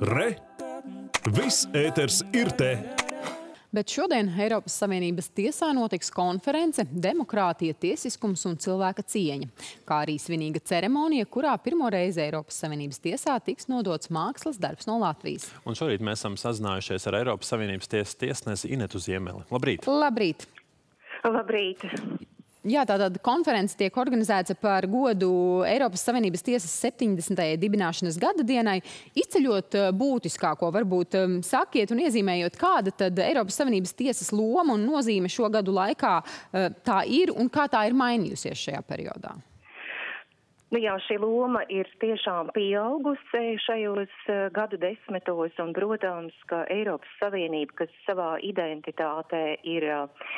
Re! Viss ēters ir te! Bet šodien Eiropas Savienības tiesā notiks konference Demokrātija, tiesiskums un cilvēka cieņa, kā arī svinīga ceremonija, kurā pirmo reizi Eiropas Savienības tiesā tiks nodots mākslas darbs no Latvijas. Un šorīt mēs esam sazinājušies ar Eiropas Savienības tiesas tiesnesi Inetu Ziemeli. Labrīt! Labrīt! Labrīt! Jā, tātad konference tiek organizēta par godu Eiropas Savienības tiesas 70. dibināšanas gada dienai. Izceļot eh, būtiskāko, varbūt um, sakiet un iezīmējot, kāda tad Eiropas Savienības tiesas loma un nozīme šo gadu laikā uh, tā ir un kā tā ir mainījusies šajā periodā. Nu jā, šī loma ir tiešām pieaugusi šajos gadu desmitos, un, protams, ka Eiropas Savienība, kas savā identitātē ir uh,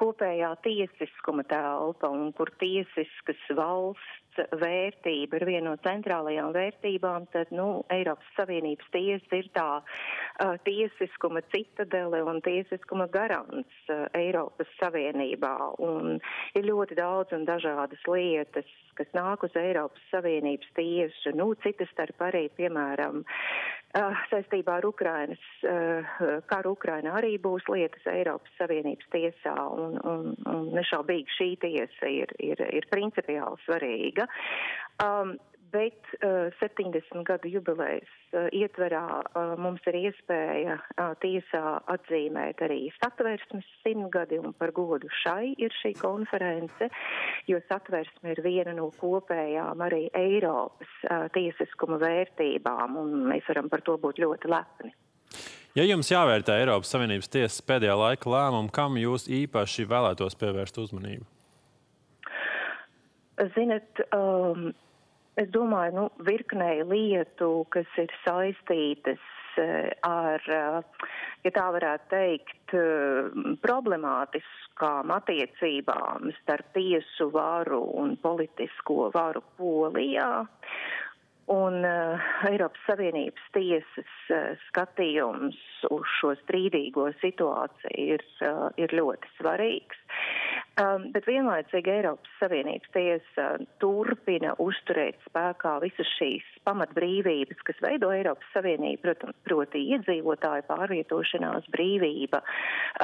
kopējā tiesiskuma telpa un kur tiesiskas valsts vērtība ir viena no centrālajām vērtībām, tad, nu, Eiropas Savienības tiesa ir tā uh, tiesiskuma citadele un tiesiskuma garants uh, Eiropas Savienībā. Un ir ļoti daudz un dažādas lietas, kas nāk uz Eiropas Savienības tiesu. Nu, citas starp arī, piemēram, uh, saistībā ar Ukrainas uh, karu Ukraina arī būs lietas Eiropas Savienības tiesā. Un, un, un nešaubīgi šī tiesa ir, ir, ir principiāli svarīga svarīga. Um, bet uh, 70 gadu jubilejas uh, ietverā uh, mums ir iespēja uh, tiesā atzīmēt arī satversmes simtgadi un par godu šai ir šī konference, jo satversme ir viena no kopējām arī Eiropas uh, tiesiskuma vērtībām un mēs varam par to būt ļoti lepni. Ja jums jāvērtē Eiropas Savienības tiesas pēdējā laika lēmumu, kam jūs īpaši vēlētos pievērst uzmanību? Ziniet, um, es domāju, nu, virknei lietu, kas ir saistītas uh, ar, uh, ja tā varētu teikt, uh, problemātiskām attiecībām starp tiesu varu un politisko varu Polijā. Un uh, Eiropas Savienības tiesas uh, skatījums uz šo strīdīgo situāciju ir, uh, ir ļoti svarīgs. Um, bet vienlaicīgi Eiropas Savienības tiesa turpina uzturēt spēkā visas šīs pamatbrīvības, kas veido Eiropas Savienību, protams, proti iedzīvotāju pārvietošanās brīvība,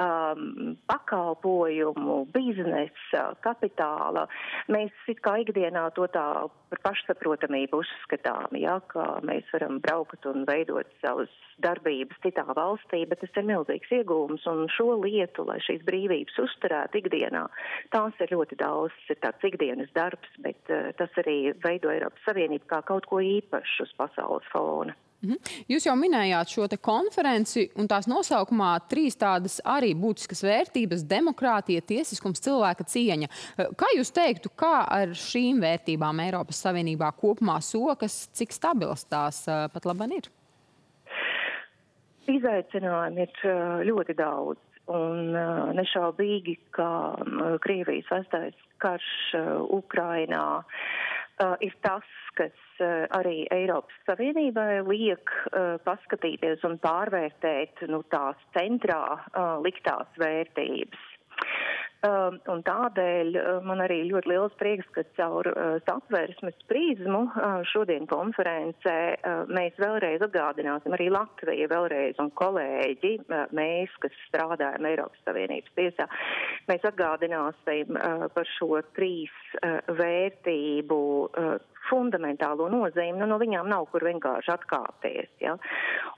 um, pakalpojumu, biznesa, kapitāla. Mēs it kā ikdienā to tā par pašsaprotamību uzskatām, ja, ka mēs varam braukt un veidot savus darbības citā valstī, bet tas ir milzīgs iegūms un šo lietu, lai šīs brīvības uzturētu ikdienā, tās ir ļoti daudz, tas ir tāds ikdienas darbs, bet uh, tas arī veido Eiropas Savienību kā kaut ko īpašu uz pasaules fona. Mhm. Jūs jau minējāt šo konferenci, un tās nosaukumā trīs tādas arī būtiskas vērtības - demokrātija, tiesiskums, cilvēka cieņa. Kā jūs teiktu, kā ar šīm vērtībām Eiropas Savienībā kopumā sokas, cik stabilas tās eh, pat labāk ir? Izaicinājumi ir ļoti daudz. Un uh, nešaubīgi, ka uh, Krievijas vestais karš uh, Ukrainā uh, ir tas, kas arī Eiropas Savienībai liek paskatīties un pārvērtēt nu, tās centrā liktās vērtības. Um, un tādēļ uh, man arī ļoti liels prieks, ka caur uh, satversmes prizmu uh, šodien konferencē uh, mēs vēlreiz atgādināsim arī Latviju vēlreiz un kolēģi, uh, mēs, kas strādājam Eiropas Savienības tiesā, mēs atgādināsim uh, par šo trīs vērtību uh, fundamentālo nozīmi, nu, no viņām nav kur vienkārši atkāpties. Ja?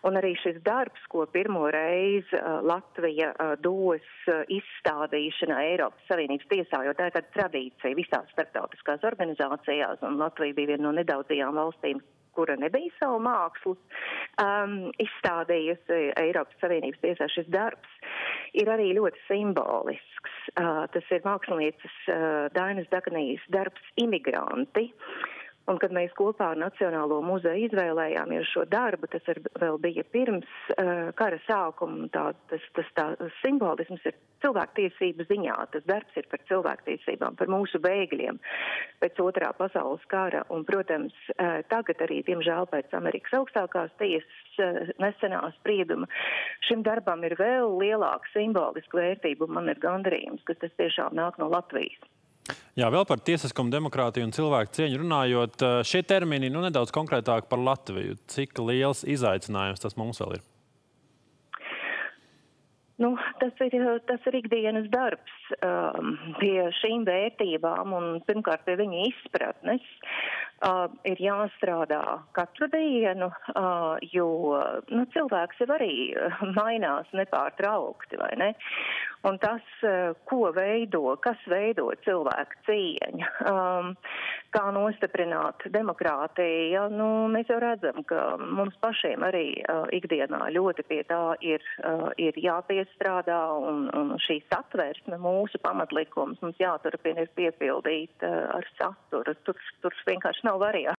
Un arī šis darbs, ko pirmo reizi uh, Latvija uh, dos uh, izstādīšanā Eiropas Savienības tiesā, jo tā ir tāda tradīcija visās starptautiskās organizācijās, un Latvija bija viena no nedaudzajām valstīm, kura nebija savu mākslu um, izstādījusi Eiropas Savienības tiesā. Šis darbs ir arī ļoti simbolisks. Uh, tas ir mākslinieces uh, Dainas Daganijas darbs Imigranti. Un, kad mēs kopā ar Nacionālo muzeju izvēlējāmies šo darbu, tas ir, vēl bija pirms uh, kara sākuma, tā, tas, tas tā simbolisms ir cilvēktiesību ziņā. Tas darbs ir par cilvēktiesībām, par mūsu bēgļiem pēc otrā pasaules kara. Un, protams, uh, tagad arī, diemžēl, pēc Amerikas augstākās tiesas uh, nesenā sprieduma, šim darbam ir vēl lielāka simboliska vērtība, un man ir gandarījums, ka tas tiešām nāk no Latvijas. Jā, vēl par tiesiskumu, demokrātiju un cilvēku cieņu runājot, šie termini nu, nedaudz konkrētāk par Latviju. Cik liels izaicinājums tas mums vēl ir? Nu, tas, ir, tas ir ikdienas darbs um, pie šīm vērtībām un pirmkārt pie viņu izpratnes. Uh, ir jāstrādā katru dienu, uh, jo nu, cilvēks jau arī mainās nepārtraukti, vai ne? Un tas, uh, ko veido, kas veido cilvēku cieņu, um, kā nostiprināt demokrātiju, ja, nu, mēs jau redzam, ka mums pašiem arī uh, ikdienā ļoti pie tā ir, uh, ir jāpiestrādā un, un šī satversme mūsu pamatlikums mums jāturpina ir piepildīt uh, ar saturu. Tur, tur vienkārši nav variāciju.